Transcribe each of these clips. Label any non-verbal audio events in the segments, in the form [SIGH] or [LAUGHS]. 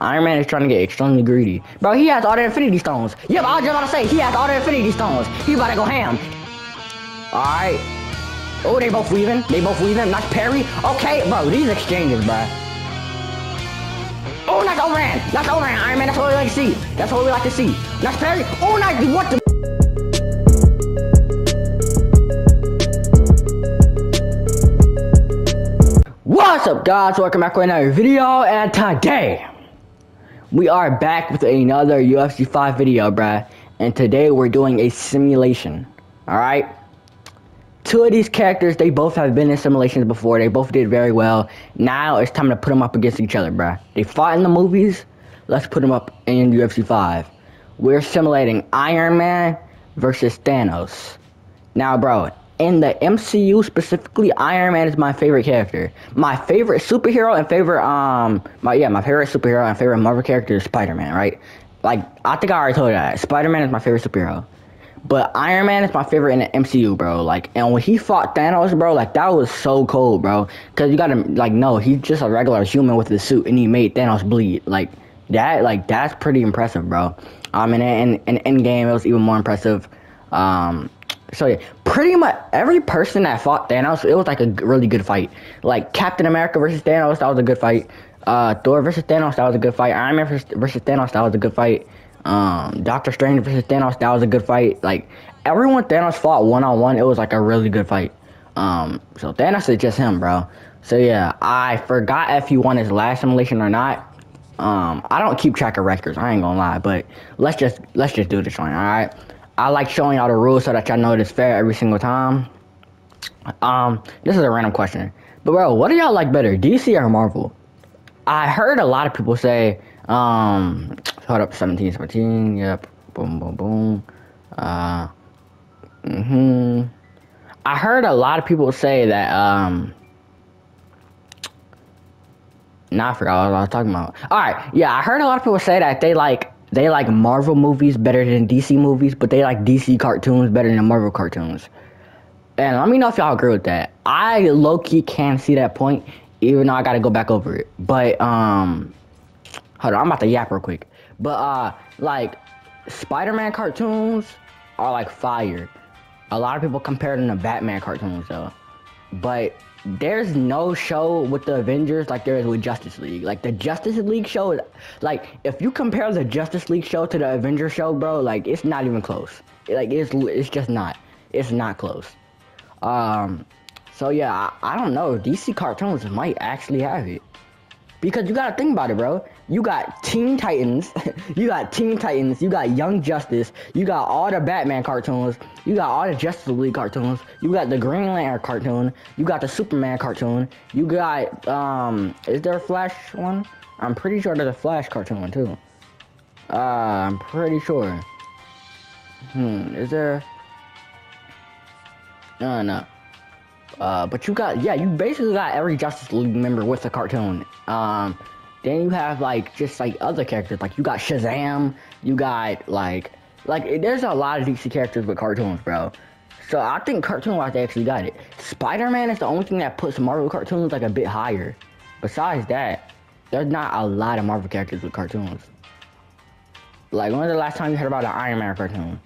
Iron Man is trying to get extremely greedy. Bro, he has all the Infinity Stones. Yep, I was just about to say, he has all the Infinity Stones. He about to go ham. Alright. Oh, they both leaving. They both leaving. Nice parry. Okay, bro, these exchanges, bro. Oh, nice overhand. Nice overhand, Iron Man. That's what we like to see. That's what we like to see. Nice parry. Oh, nice. What the? What's up, guys? Welcome back to another video, and today we are back with another UFC 5 video, bruh. And today we're doing a simulation. Alright? Two of these characters, they both have been in simulations before. They both did very well. Now it's time to put them up against each other, bruh. They fought in the movies. Let's put them up in UFC 5. We're simulating Iron Man versus Thanos. Now, bro, in the MCU specifically, Iron Man is my favorite character. My favorite superhero and favorite um my yeah, my favorite superhero and favorite Marvel character is Spider-Man, right? Like I think I already told you that. Spider-Man is my favorite superhero. But Iron Man is my favorite in the MCU, bro. Like, and when he fought Thanos, bro, like that was so cold, bro. Cause you gotta like no, he's just a regular human with a suit, and he made Thanos bleed. Like that, like that's pretty impressive, bro. Um, and in in Endgame, it was even more impressive. Um, so yeah, pretty much every person that fought Thanos, it was like a really good fight. Like Captain America versus Thanos, that was a good fight. Uh, Thor versus Thanos, that was a good fight. Iron Man versus, Thanos, that was a good fight. Um, Doctor Strange versus Thanos, that was a good fight. Like everyone Thanos fought one on one, it was like a really good fight. Um, so Thanos is just him, bro. So yeah, I forgot if he won his last simulation or not. Um, I don't keep track of records. I ain't gonna lie, but let's just let's just do this one, all right? I like showing y'all the rules so that y'all know it's fair every single time. Um, this is a random question. But bro, what do y'all like better, DC or Marvel? I heard a lot of people say, um, hold up, 17, 17, yep, boom, boom, boom. Uh, mm-hmm. I heard a lot of people say that, um, nah, I forgot what I was talking about. Alright, yeah, I heard a lot of people say that they like they like Marvel movies better than DC movies, but they like DC cartoons better than Marvel cartoons. And let me know if y'all agree with that. I low key can see that point, even though I gotta go back over it. But um, hold on, I'm about to yap real quick. But uh, like Spider-Man cartoons are like fire. A lot of people compare them to Batman cartoons though. But there's no show with the Avengers like there is with Justice League. Like the Justice League show, like if you compare the Justice League show to the Avengers show, bro, like it's not even close. Like it's it's just not. It's not close. Um, so yeah, I, I don't know. DC cartoons might actually have it. Because you gotta think about it, bro. You got Teen Titans, [LAUGHS] you got Teen Titans, you got Young Justice, you got all the Batman cartoons, you got all the Justice League cartoons, you got the Green Lantern cartoon, you got the Superman cartoon, you got um is there a Flash one? I'm pretty sure there's a Flash cartoon too. Uh I'm pretty sure. Hmm, is there No no. Uh, but you got, yeah, you basically got every Justice League member with a cartoon. Um, then you have like just like other characters, like you got Shazam, you got like, like there's a lot of DC characters with cartoons, bro. So I think cartoon-wise they actually got it. Spider-Man is the only thing that puts Marvel cartoons like a bit higher. Besides that, there's not a lot of Marvel characters with cartoons. Like when was the last time you heard about an Iron Man cartoon?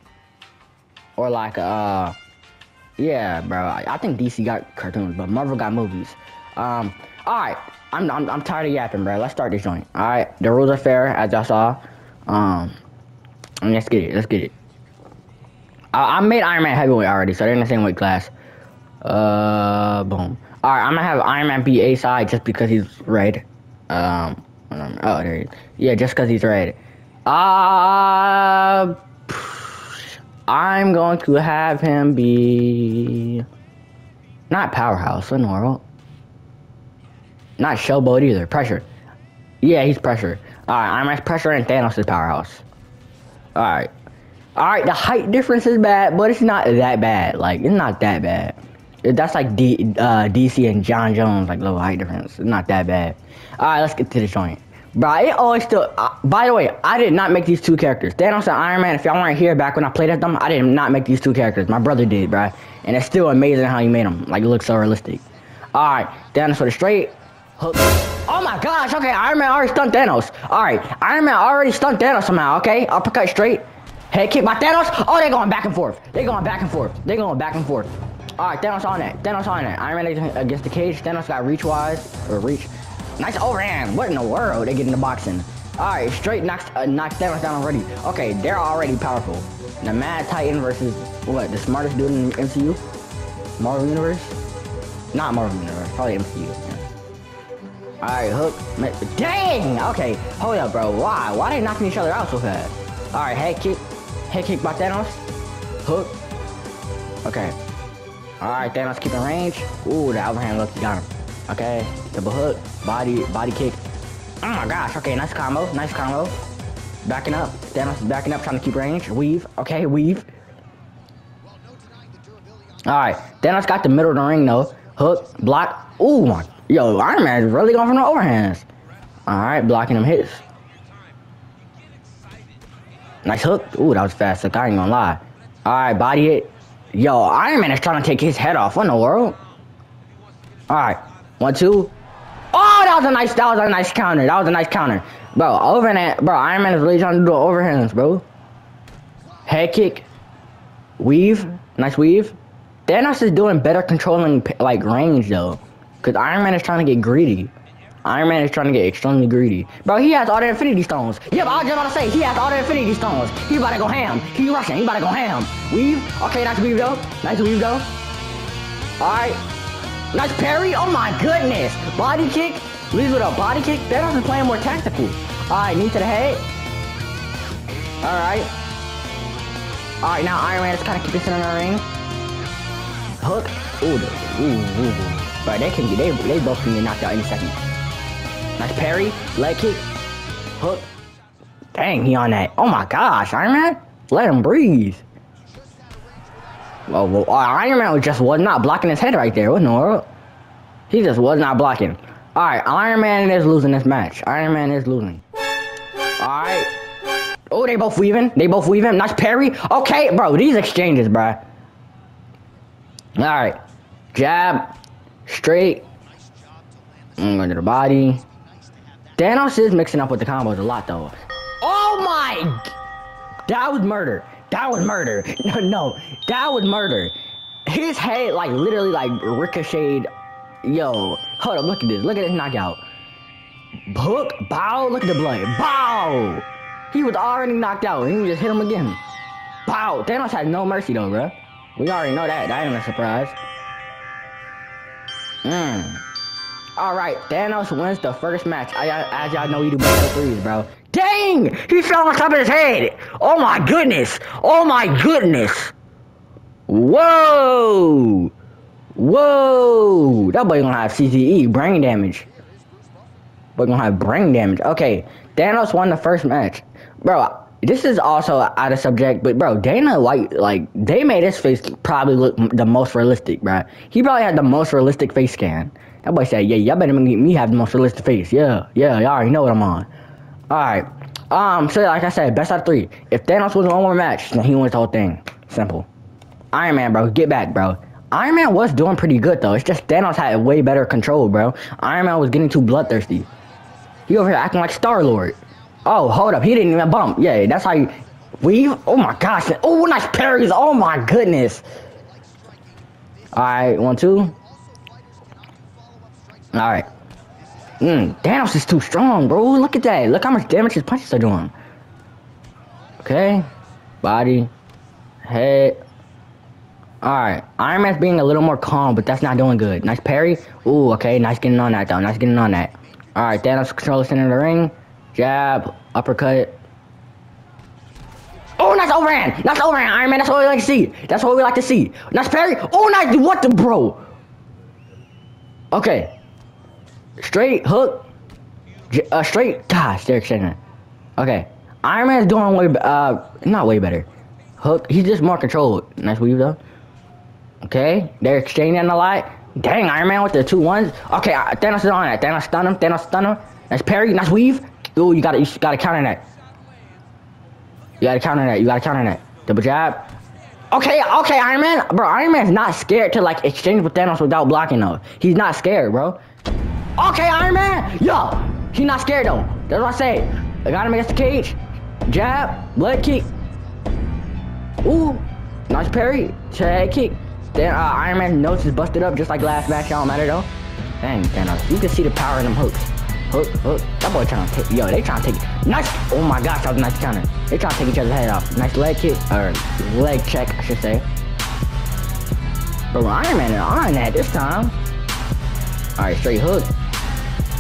Or like uh yeah, bro. I, I, think DC got cartoons, but Marvel got movies. Um, alright. I'm, I'm, I'm tired of yapping, bro. Let's start this joint. Alright. The rules are fair, as y'all saw. Um, let's get it. Let's get it. I, I made Iron Man heavyweight already, so they're in the same weight class. Uh, boom. Alright, I'm gonna have Iron Man be A side just because he's red. Um, oh, there he is. Yeah, just because he's red. Uh, I'm going to have him be not powerhouse, in the world? Not showboat either. Pressure. Yeah, he's pressure. Alright, I'm as pressure and Thanos is powerhouse. Alright. Alright, the height difference is bad, but it's not that bad. Like, it's not that bad. That's like D, uh, DC and Jon Jones, like little height difference. It's not that bad. Alright, let's get to the joint. Bro, it always still. Uh, by the way, I did not make these two characters. Thanos and Iron Man. If y'all weren't here back when I played at them, I did not make these two characters. My brother did, bro. And it's still amazing how he made them. Like it looks so realistic. All right, Thanos for the straight hook. Oh my gosh, okay, Iron Man already stunned Thanos. Alright, Iron Man already stunned Thanos somehow, okay? Uppercut straight. Head kick by Thanos. Oh, they're going back and forth. They're going back and forth. They're going back and forth. Alright, Thanos on that. Thanos on that. Iron Man against the cage. Thanos got reach wise, or reach. Nice overhand. What in the world? They get into boxing. Alright, straight knocks, uh, knocks Thanos down already. Okay, they're already powerful. The Mad Titan versus, what, the smartest dude in the MCU? Marvel Universe? Not Marvel Universe, probably MCU. Yeah. Alright, hook. Dang! Okay, hold up, bro. Why? Why they knocking each other out so fast? Alright, head kick. Head kick by Thanos. Hook. Okay. Alright, Thanos keeping range. Ooh, the overhand look, got him. Okay, double hook, body, body kick. Oh my gosh, okay, nice combo, nice combo. Backing up, Thanos backing up, trying to keep range. Weave, okay, weave. Alright, Thanos got the middle of the ring though. Hook, block. Ooh, yo, Iron Man is really going for the overhands. Alright, blocking them hits. Nice hook. Ooh, that was fast hook, I ain't gonna lie. Alright, body hit. Yo, Iron Man is trying to take his head off. What in the world? Alright, one, two. Oh, that was a nice, that was a nice counter. That was a nice counter. Bro, overhand, bro, Iron Man is really trying to do overhands, bro. Head kick. Weave. Nice weave. Thanos is doing better controlling, like, range, though. Because Iron Man is trying to get greedy. Iron Man is trying to get extremely greedy. Bro, he has all the Infinity Stones. Yep, I was just about to say, he has all the Infinity Stones. He about to go ham. He rushing. He about to go ham. Weave. Okay, nice weave, though. Nice weave, though. Alright. Nice parry. Oh, my goodness. Body kick. Leaves with a body kick. Thanos is playing more tactical. Alright, knee to the head. Alright. Alright, now Iron Man is kind of keeping it in the ring. Hook. Ooh, ooh, ooh, ooh. But they can get, they, they both can get knocked out any second. Nice parry, leg kick, hook. Dang, he on that. Oh my gosh, Iron Man, let him breathe. Well, well uh, Iron Man just was not blocking his head right there. What in the world? He just was not blocking. All right, Iron Man is losing this match. Iron Man is losing. All right. Oh, they both weaving. They both weaving. Nice parry. Okay, bro, these exchanges, bro. All right. Jab. Straight. Mm, I'm the body. Thanos is mixing up with the combos a lot, though. Oh my! That was murder. That was murder. No, no, that was murder. His head, like, literally, like, ricocheted. Yo, hold up, look at this. Look at this knockout. Hook, bow, look at the blood. Bow! He was already knocked out, and he just hit him again. Bow! Thanos has no mercy, though, bro. We already know that. That ain't a surprise. Mmm. Alright, Thanos wins the first match. I, as y'all know, he do better threes, bro. Dang! He fell on top of his head! Oh my goodness! Oh my goodness! Whoa! Whoa! That boy gonna have CTE, brain damage. Boy gonna have brain damage. Okay, Thanos won the first match. Bro, this is also out of subject, but bro, Dana White, like, they made his face probably look the most realistic, bro. He probably had the most realistic face scan. That boy said, yeah, y'all better make me have the most realistic face. Yeah, yeah, y'all already know what I'm on. Alright. Um, so like I said, best out of three. If Thanos was one more match, then he wins the whole thing. Simple. Iron Man, bro, get back, bro. Iron Man was doing pretty good, though. It's just Thanos had way better control, bro. Iron Man was getting too bloodthirsty. He over here acting like Star-Lord. Oh, hold up. He didn't even bump. Yeah, that's how you weave. Oh my gosh. Oh, nice parries. Oh my goodness. Alright, one, two. Alright. Mmm, Thanos is too strong, bro. Look at that. Look how much damage his punches are doing. Okay. Body. Head. Alright. Iron Man's being a little more calm, but that's not doing good. Nice parry. Ooh, okay. Nice getting on that, though. Nice getting on that. Alright, Thanos controller center of the ring. Jab. Uppercut. Oh, nice overhand. Nice overhand, Iron Man. That's what we like to see. That's what we like to see. Nice parry. Oh, nice. What the, bro? Okay. Straight hook. Uh, straight. Gosh, they're extending. Okay. Iron Man's doing way, uh, not way better. Hook. He's just more controlled. Nice weave though. Okay. They're exchanging a lot. Dang, Iron Man with the two ones. Okay, uh, Thanos is on that. Thanos stun him. Thanos stun him. Nice parry. Nice weave. Ooh, you gotta, you gotta counter that. You gotta counter that. You gotta counter that. Double jab. Okay, okay, Iron Man. Bro, Iron Man's not scared to, like, exchange with Thanos without blocking, though. He's not scared, bro. Okay, Iron Man. Yo, he not scared though. That's what I say. I got him against the cage. Jab, blood kick. Ooh, nice parry. Head kick. Then uh, Iron Man's nose is busted up just like last match. Don't matter though. Dang, Thanos. You can see the power in them hooks. Hook, hook. That boy trying to take. Yo, they trying to take. It. Nice. Oh my gosh, that was a nice counter. They trying to take each other's head off. Nice leg kick or leg check, I should say. But Iron Man is on that this time. All right, straight hook.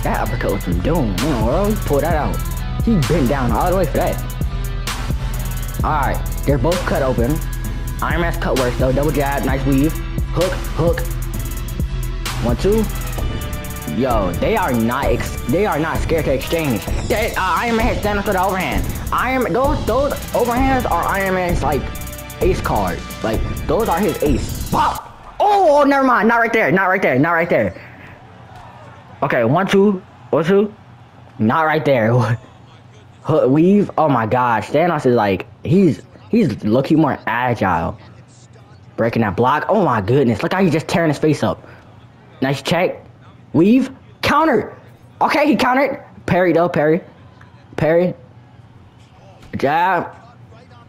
That uppercut was from Doom. You know, bro. Pull that out. He bent down all the way for that. All right, they're both cut open. Iron Man's cut works though. Double jab, nice weave. Hook, hook. One, two. Yo, they are not they are not scared to exchange. They, uh, Iron Man has Thanos with the overhand. Iron those those overhands are Iron Man's like ace cards. Like those are his ace. Pop. Oh, never mind. Not right there. Not right there. Not right there. Okay, one, two, one, two. Not right there. [LAUGHS] Weave. Oh my gosh, Thanos is like he's he's looking more agile. Breaking that block. Oh my goodness, look how he's just tearing his face up. Nice check. Weave. Counter. Okay, he countered. Parry though, parry. Parry. Jab.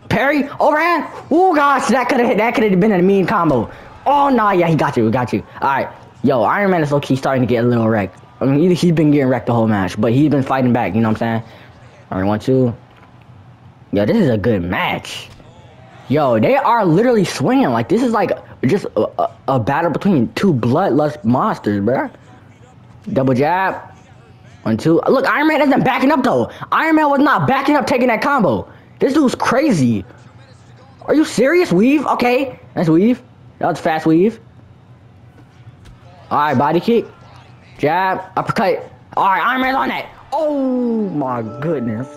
Parry. Overhand. Oh gosh, that could have that could have been a mean combo. Oh no, nah, yeah, he got you, we got you. Alright. Yo, Iron Man is low key starting to get a little wrecked. I mean, he's been getting wrecked the whole match, but he's been fighting back, you know what I'm saying? Alright, one, two. Yo, this is a good match. Yo, they are literally swinging. Like, this is like just a, a, a battle between two bloodlust monsters, bruh. Double jab. One, two. Look, Iron Man isn't backing up, though. Iron Man was not backing up taking that combo. This dude's crazy. Are you serious? Weave? Okay. Nice weave. That was fast weave. Alright, body kick. Jab. Uppercut. Alright, Iron Man's on that. Oh my goodness.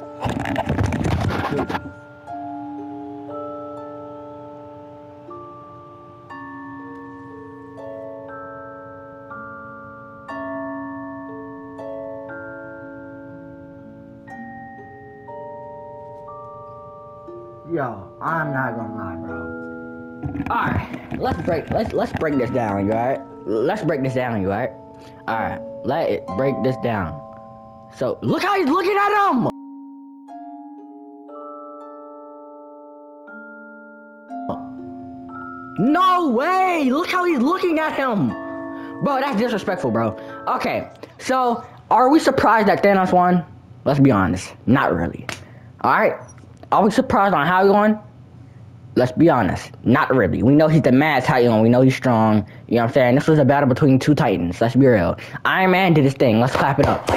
Yo, I'm not gonna lie, bro. Alright, let's break let's let's break this down, you alright? Let's break this down, you alright? Alright, let it break this down. So look how he's looking at him! No way! Look how he's looking at him! Bro, that's disrespectful, bro. Okay, so are we surprised that Thanos won? Let's be honest. Not really. Alright? Are we surprised on how he won? Let's be honest. Not really. We know he's the mad titan. We know he's strong. You know what I'm saying? This was a battle between two titans. Let's be real. Iron Man did his thing. Let's clap it up.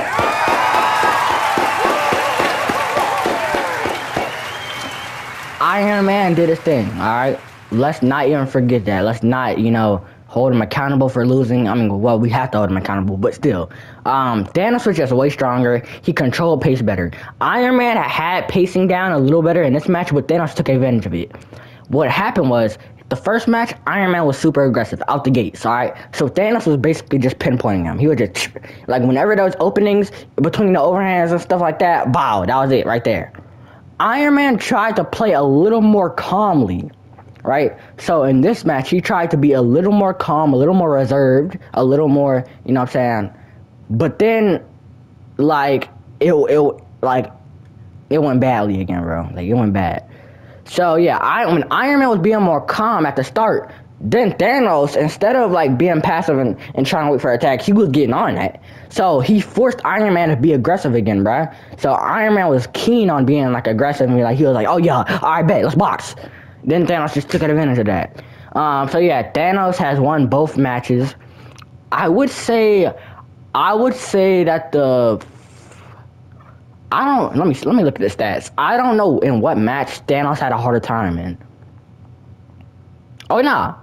Iron Man did his thing, alright? Let's not even forget that. Let's not, you know, hold him accountable for losing. I mean, well, we have to hold him accountable, but still. Um, Thanos was just way stronger. He controlled pace better. Iron Man had pacing down a little better in this match, but Thanos took advantage of it. What happened was, the first match, Iron Man was super aggressive out the gates, alright? So Thanos was basically just pinpointing him. He was just, like, whenever there was openings between the overhands and stuff like that, bow, that was it right there. Iron Man tried to play a little more calmly right? So in this match, he tried to be a little more calm, a little more reserved, a little more, you know what I'm saying? But then, like, it, it, like, it went badly again, bro. Like, it went bad. So, yeah, I, when Iron Man was being more calm at the start, then Thanos, instead of like being passive and, and trying to wait for attack, he was getting on that. So he forced Iron Man to be aggressive again, bruh. So Iron Man was keen on being like aggressive and like he was like, oh yeah, I bet, let's box. Then Thanos just took advantage of that. Um, so yeah, Thanos has won both matches. I would say, I would say that the. I don't. Let me let me look at the stats. I don't know in what match Thanos had a harder time in. Oh nah,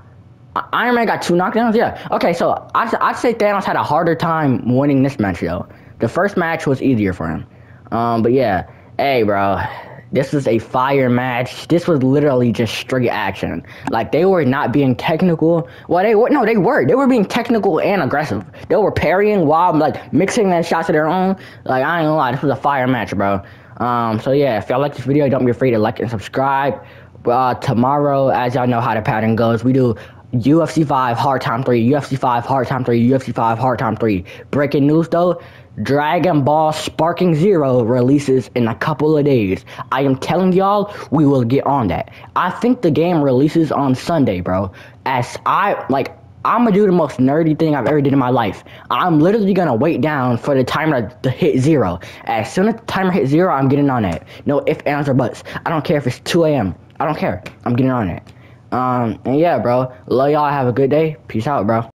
Iron Man got two knockdowns. Yeah. Okay, so I'd, I'd say Thanos had a harder time winning this match though. The first match was easier for him. Um, but yeah, hey, bro. This was a fire match. This was literally just straight action. Like they were not being technical. Well, they were no, they were. They were being technical and aggressive. They were parrying while like mixing their shots of their own. Like I ain't gonna lie, this was a fire match, bro. Um, so yeah, if y'all like this video, don't be afraid to like and subscribe. Uh, tomorrow, as y'all know how the pattern goes, we do UFC 5 Hard Time 3, UFC 5 Hard Time 3, UFC 5 Hard Time 3. Breaking news though, Dragon Ball Sparking Zero releases in a couple of days. I am telling y'all, we will get on that. I think the game releases on Sunday, bro. As I, like, I'm gonna do the most nerdy thing I've ever did in my life. I'm literally gonna wait down for the timer to, hit zero. As soon as the timer hits zero, I'm getting on it. No ifs, ands, or buts. I don't care if it's 2 a.m. I don't care. I'm getting on it. Um, and yeah, bro. Love y'all. Have a good day. Peace out, bro.